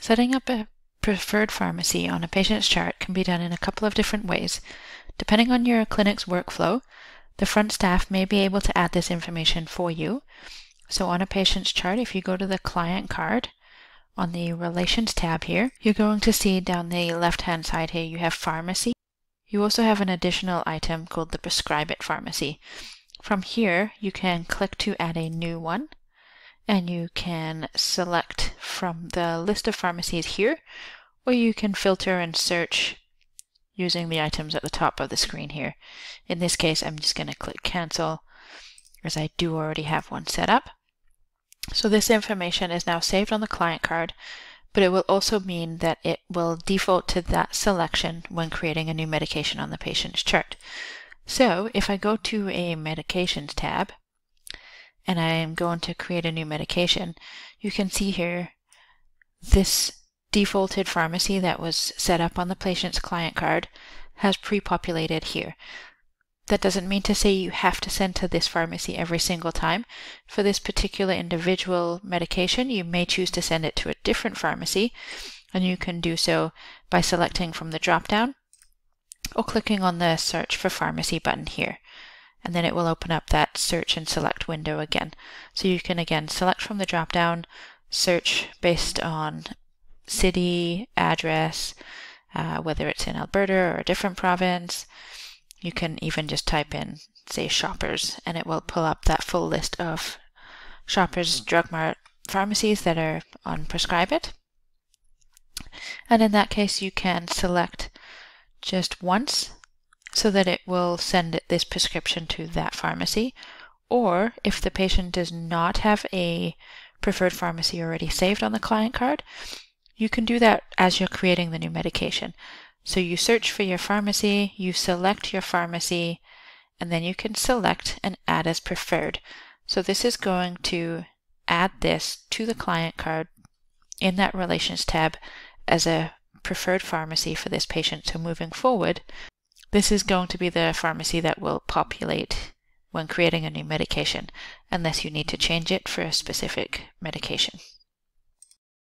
Setting up a preferred pharmacy on a patient's chart can be done in a couple of different ways. Depending on your clinic's workflow, the front staff may be able to add this information for you. So on a patient's chart, if you go to the client card on the Relations tab here, you're going to see down the left-hand side here you have Pharmacy. You also have an additional item called the PrescribeIT Pharmacy. From here, you can click to add a new one and you can select from the list of pharmacies here, or you can filter and search using the items at the top of the screen here. In this case, I'm just going to click cancel as I do already have one set up. So this information is now saved on the client card, but it will also mean that it will default to that selection when creating a new medication on the patient's chart. So if I go to a medications tab and I am going to create a new medication, you can see here this defaulted pharmacy that was set up on the patient's client card has pre-populated here. That doesn't mean to say you have to send to this pharmacy every single time. For this particular individual medication, you may choose to send it to a different pharmacy, and you can do so by selecting from the drop-down or clicking on the Search for Pharmacy button here. And then it will open up that search and select window again. So you can again select from the drop-down, search based on city, address, uh, whether it's in Alberta or a different province. You can even just type in, say, shoppers, and it will pull up that full list of shoppers drug mart pharmacies that are on PrescribeIT. And in that case, you can select just once so that it will send this prescription to that pharmacy. Or if the patient does not have a preferred pharmacy already saved on the client card, you can do that as you're creating the new medication. So you search for your pharmacy, you select your pharmacy, and then you can select and add as preferred. So this is going to add this to the client card in that Relations tab as a preferred pharmacy for this patient. So moving forward, this is going to be the pharmacy that will populate when creating a new medication, unless you need to change it for a specific medication.